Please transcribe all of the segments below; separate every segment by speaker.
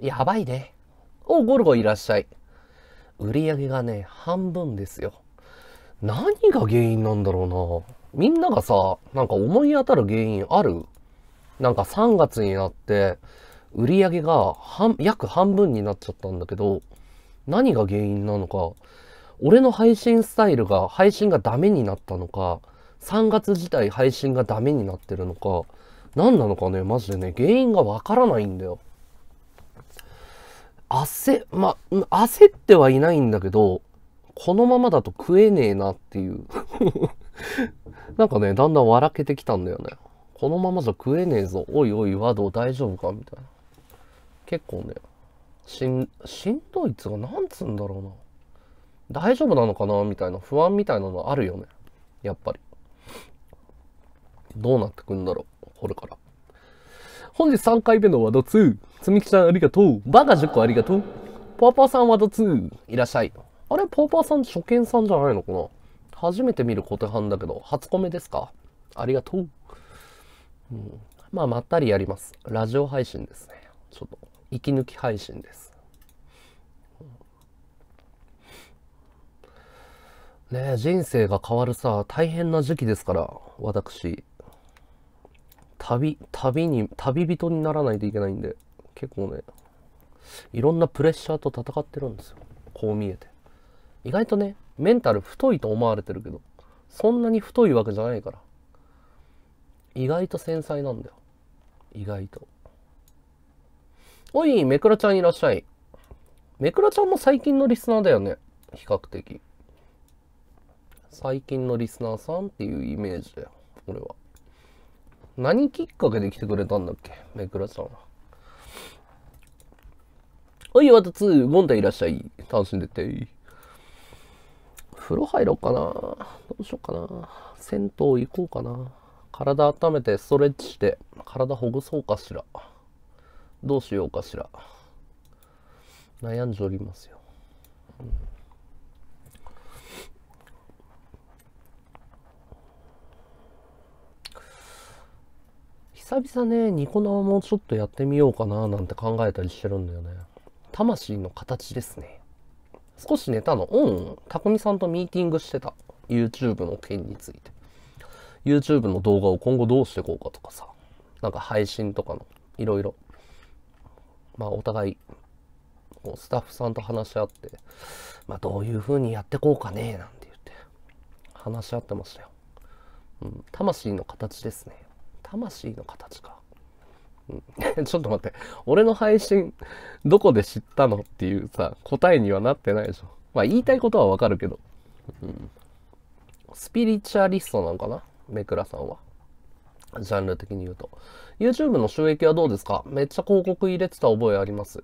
Speaker 1: やばいね。お、ゴルゴいらっしゃい。売り上げがね、半分ですよ。何が原因なんだろうな。みんながさ、なんか思い当たる原因ある？なんか3月になって、売り上げが半、約半分になっちゃったんだけど、何が原因なのか、俺の配信スタイルが、配信がダメになったのか、3月自体配信がダメになってるのか、何なのかね、マジでね、原因がわからないんだよ。焦、ま、焦ってはいないんだけど、このままだと食えねえなっていう なんかね、だんだん笑けてきたんだよね。このままじゃ食えねえぞ。おいおい、ワード大丈夫かみたいな。結構ね、しん、しんどいっつうか、なんつうんだろうな。大丈夫なのかなみたいな不安みたいなのあるよね。やっぱり。どうなってくんだろう。これから。本日3回目のワード2。つみきちゃんありがとう。バカ10個ありがとう。パーパーさんワード2。いらっしゃい。あれパーパーさん初見さんじゃないのかな？初めて見る小手半だけど、初コメですか？ありがとう。うん、まあ、まったりやります。ラジオ配信ですね。ちょっと、息抜き配信です。ねえ人生が変わるさ、大変な時期ですから、私。旅、旅に、旅人にならないといけないんで、結構ね、いろんなプレッシャーと戦ってるんですよ。こう見えて。意外とね、メンタル太いと思われてるけど、そんなに太いわけじゃないから。意外と繊細なんだよ。意外と。おい、めくらちゃんいらっしゃい。めくらちゃんも最近のリスナーだよね。比較的。最近のリスナーさんっていうイメージだよ。俺は。何きっかけで来てくれたんだっけ？めくらちゃんは。おい、わたつ、ゴンタいらっしゃい。楽しんでて。風呂入ろうかな。どうしようかな。銭湯行こうかな。体温めてストレッチして体ほぐそうかしら。どうしようかしら。悩んじおりますよ。うん、久々ね、ニコ生もちょっとやってみようかななんて考えたりしてるんだよね。魂の形ですね。少し寝たの。うん。たくみさんとミーティングしてた。YouTube の件について。YouTube の動画を今後どうしていこうかとかさ。なんか配信とかの、いろいろ。まあお互い、こうスタッフさんと話し合って、まあどういう風にやってこうかね、なんて言って、話し合ってましたよ。うん。魂の形ですね。魂の形か。うん、ちょっと待って。俺の配信、どこで知ったのっていうさ、答えにはなってないでしょ。まあ言いたいことはわかるけど。うん、スピリチュアリストなのかな？めくらさんは。ジャンル的に言うと。YouTube の収益はどうですか？めっちゃ広告入れてた覚えあります。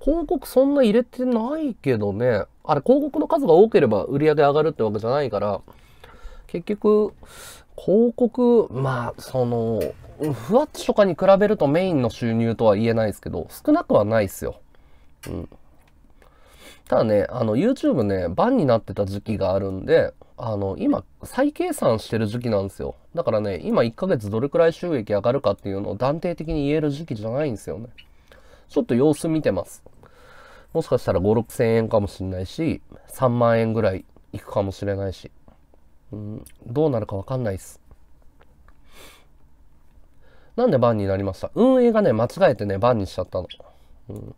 Speaker 1: 広告そんな入れてないけどね。あれ広告の数が多ければ売り上げ上がるってわけじゃないから、結局、広告、まあ、その、ふわっちとかに比べるとメインの収入とは言えないですけど、少なくはないですよ。うん。ただね、あの、YouTube ね、バンになってた時期があるんで、あの、今、再計算してる時期なんですよ。だからね、今1ヶ月どれくらい収益上がるかっていうのを断定的に言える時期じゃないんですよね。ちょっと様子見てます。もしかしたら5、6千円かもしれないし、3万円ぐらいいくかもしれないし。うん、どうなるかわかんないです。なんでバンになりました？運営がね、間違えてね、バンにしちゃったの。うん。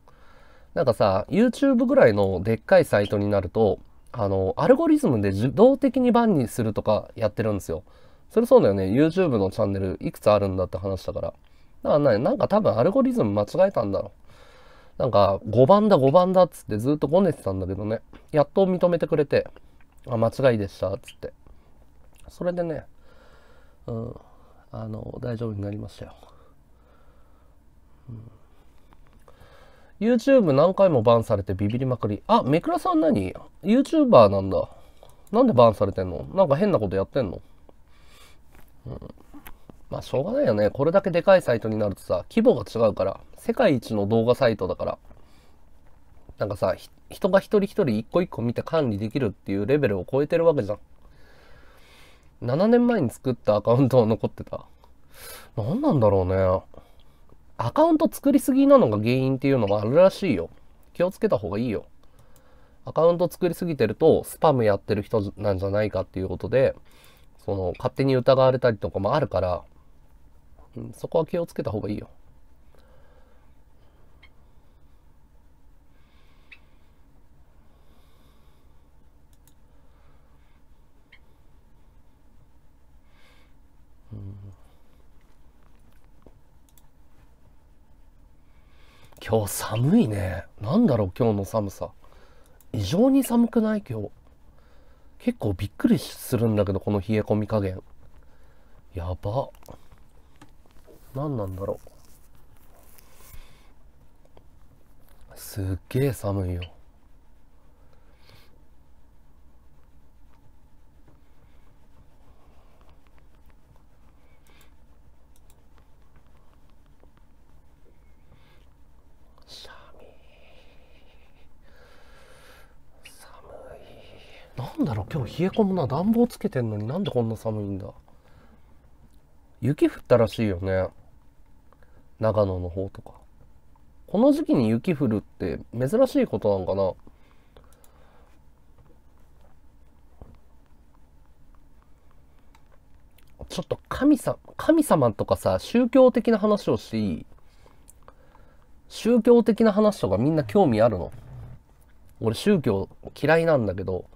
Speaker 1: なんかさ、YouTube ぐらいのでっかいサイトになると、あの、アルゴリズムで自動的にバンにするとかやってるんですよ。それそうだよね。YouTube のチャンネルいくつあるんだって話だから。だからね、なんか多分アルゴリズム間違えたんだろう。なんか5番だ5番だっつってずっとごねてたんだけどね。やっと認めてくれて、あ、間違いでしたっつって。それでね、うん。あの、大丈夫になりましたよ。うん、YouTube 何回もバンされてビビりまくり。あ、めくらさん何 ?YouTuber なんだ。なんでバンされてんの？なんか変なことやってんの？うん。まあ、しょうがないよね。これだけでかいサイトになるとさ、規模が違うから。世界一の動画サイトだから。なんかさ、人が一人一人一個一個見て管理できるっていうレベルを超えてるわけじゃん。7年前に作ったアカウントは残ってた。何なんだろうね。アカウント作りすぎなのが原因っていうのもあるらしいよ。気をつけた方がいいよ。アカウント作りすぎてると、スパムやってる人なんじゃないかっていうことで、その、勝手に疑われたりとかもあるから、うん、そこは気をつけた方がいいよ。今日寒いね。なんだろう、今日の寒さ。異常に寒くない今日。結構びっくりするんだけど、この冷え込み加減。やば。何なんだろう。すっげえ寒いよ。なんだろう今日冷え込むな暖房つけてんのになんでこんな寒いんだ？雪降ったらしいよね。長野の方とか。この時期に雪降るって珍しいことなんかな？ちょっと神様神様とかさ宗教的な話をしていい宗教的な話とかみんな興味あるの？俺宗教嫌いなんだけど。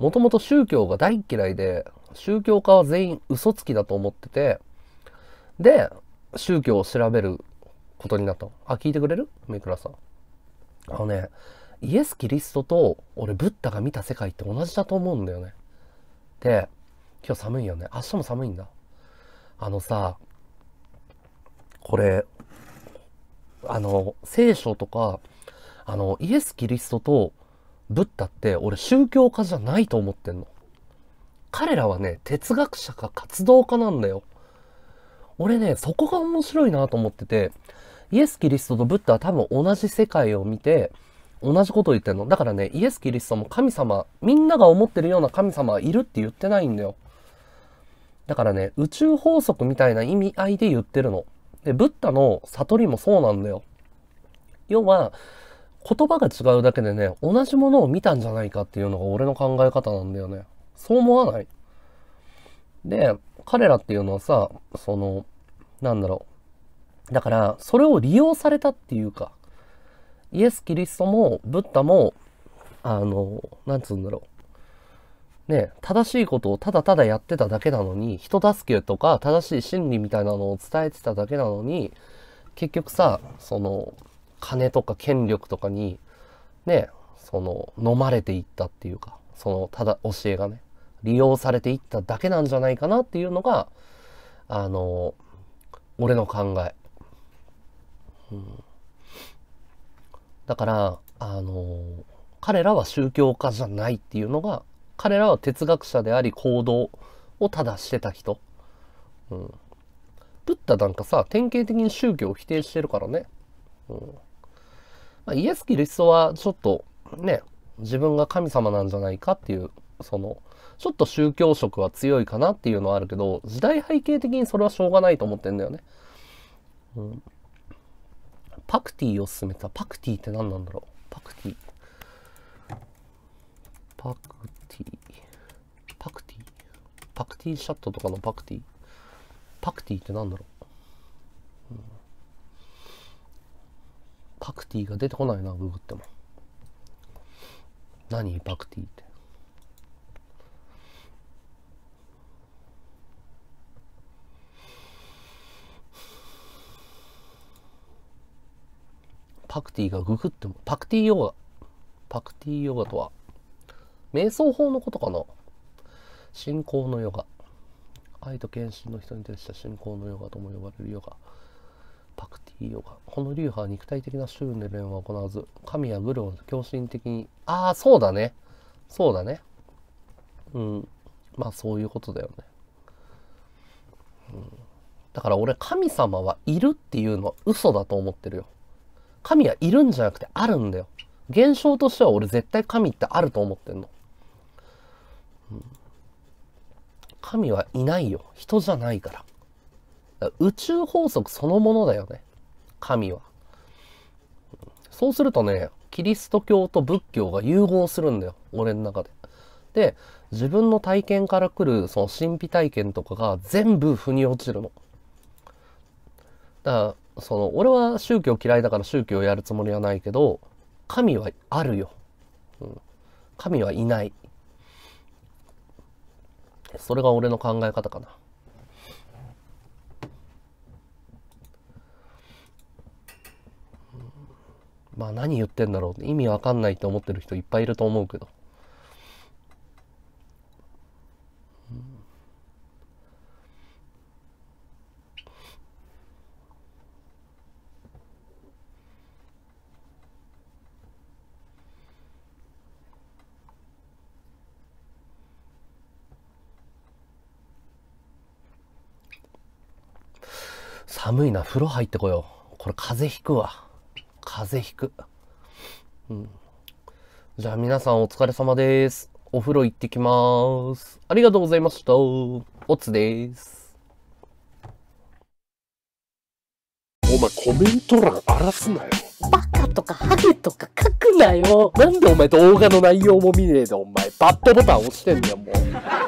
Speaker 1: もともと宗教が大嫌いで、宗教家は全員嘘つきだと思ってて、で、宗教を調べることになった。あ、聞いてくれる？メクラさん。あのね、イエス・キリストと俺ブッダが見た世界って同じだと思うんだよね。で、今日寒いよね。明日も寒いんだ。あのさ、これ、あの、聖書とか、あの、イエス・キリストとブッダって俺宗教家じゃないと思ってんの。彼らはね、哲学者か活動家なんだよ。俺ね、そこが面白いなと思ってて、イエス・キリストとブッダは多分同じ世界を見て、同じことを言ってんの。だからね、イエス・キリストも神様、みんなが思ってるような神様はいるって言ってないんだよ。だからね、宇宙法則みたいな意味合いで言ってるの。で、ブッダの悟りもそうなんだよ。要は、言葉が違うだけでね、同じものを見たんじゃないかっていうのが俺の考え方なんだよね。そう思わない？で、彼らっていうのはさ、その、なんだろう。だから、それを利用されたっていうか、イエス・キリストも、ブッダも、あの、なんつうんだろう。ね、正しいことをただただやってただけなのに、人助けとか正しい真理みたいなのを伝えてただけなのに、結局さ、その、金とか権力とかに、ね、その、飲まれていったっていうか、その、ただ教えがね、利用されていっただけなんじゃないかなっていうのが、あの、俺の考え。うん、だから、あの、彼らは宗教家じゃないっていうのが、彼らは哲学者であり行動をただしてた人。うん。ブッダなんかさ、典型的に宗教を否定してるからね。うん。まあ、イエス・キリストはちょっとね、自分が神様なんじゃないかっていう、その、ちょっと宗教色は強いかなっていうのはあるけど、時代背景的にそれはしょうがないと思ってんだよね。うん、パクティーを勧めた。パクティーって何なんだろう？パクティー。パクティー。パクティー？パクティシャットとかのパクティー？パクティーって何だろうパクティが出てこないな、ググっても。何パクティって。パクティがググっても、パクティヨガ。パクティヨガとは、瞑想法のことかな信仰のヨガ。愛と献身の人に徹した信仰のヨガとも呼ばれるヨガ。パクティヨガ。この流派は肉体的な修練は行わず、神やグルを狂信的に、ああ、そうだね。そうだね。うん。まあそういうことだよね。うん、だから俺、神様はいるっていうのは嘘だと思ってるよ。神はいるんじゃなくてあるんだよ。現象としては俺絶対神ってあると思ってんの。うん、神はいないよ。人じゃないから。から宇宙法則そのものだよね。神は。そうするとね、キリスト教と仏教が融合するんだよ。俺の中で。で、自分の体験から来るその神秘体験とかが全部腑に落ちるの。だから、その、俺は宗教嫌いだから宗教をやるつもりはないけど、神はあるよ。うん、神はいない。それが俺の考え方かな。まあ何言ってんだろう意味わかんないって思ってる人いっぱいいると思うけど。寒いな、風呂入ってこよう。これ風邪ひくわ。風邪ひく。うん。じゃあ皆さんお疲れ様です。お風呂行ってきます。ありがとうございました。おつです。
Speaker 2: お前コメント欄荒らすなよ。
Speaker 3: バカとかハゲとか書くなよ。
Speaker 2: なんでお前動画の内容も見ねえでお前バッドボタン押してんだよもう。